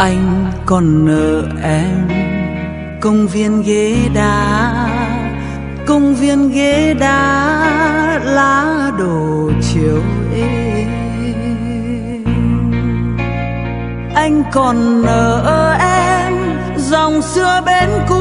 anh còn nợ em. Công viên ghế đá, công viên ghế đá, lá đổ chiều êm. Anh còn nợ em, dòng xưa bên cũ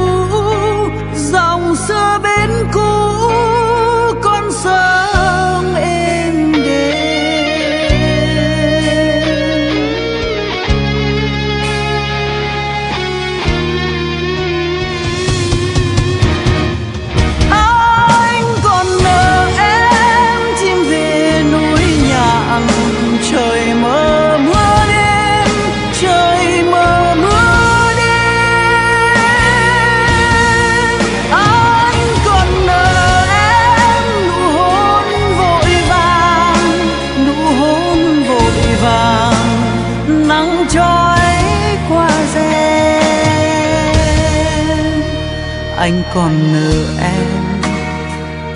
anh còn nợ em.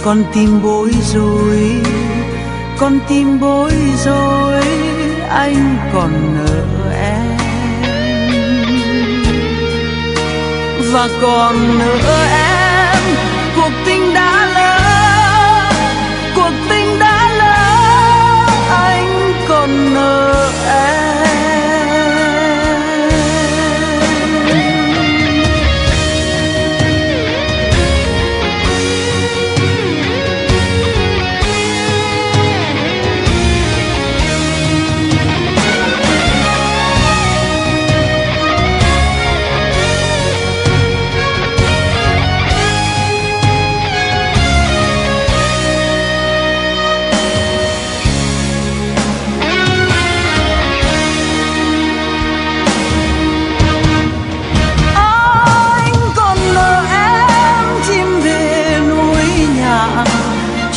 Con tim bối rối, con tim bối rối, anh còn nợ em. Và còn nợ em.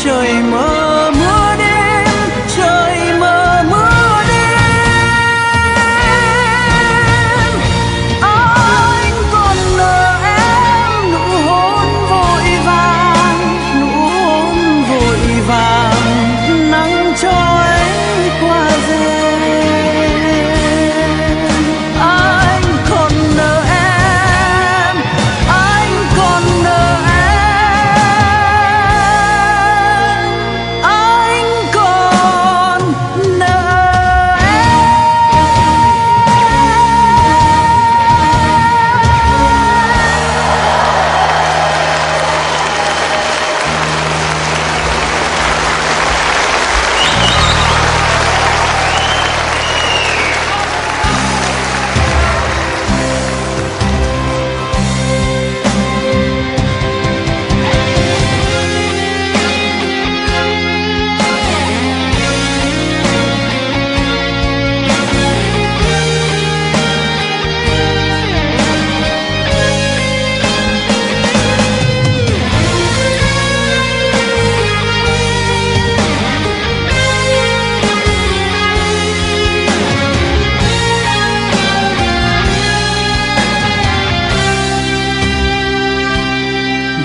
showing more.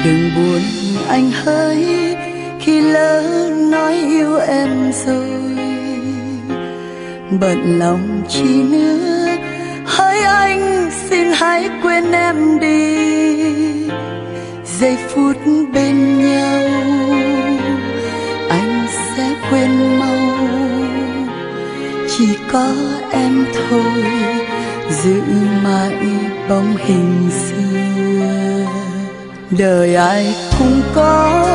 Đừng buồn anh hỡi, khi lỡ nói yêu em rồi. Bận lòng chi nữa, hỡi anh, xin hãy quên em đi. Giây phút bên nhau, anh sẽ quên mau. Chỉ có em thôi, giữ mãi bóng hình xưa đời ai cũng có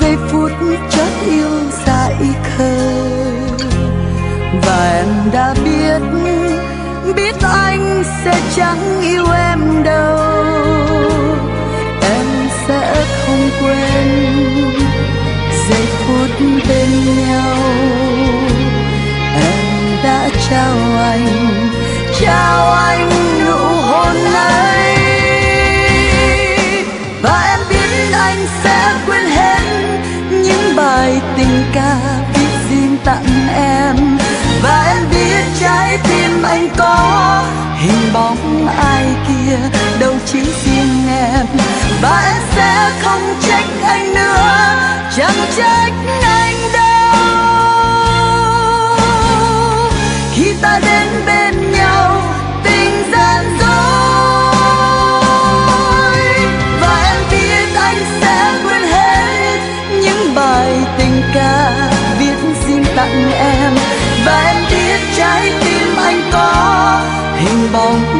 giây phút chót yêu dại khờ và em đã biết biết anh sẽ chẳng yêu em đâu. Em sẽ không quên giây phút bên nhau. Em đã trao anh, trao chỉ riêng em. Và em sẽ không trách anh nữa, chẳng trách anh đâu. Khi ta đến bên nhau, tình gian dối. Và em biết anh sẽ quên hết những bài tình ca viết xin tặng em. Và em biết trái tim anh có hình bóng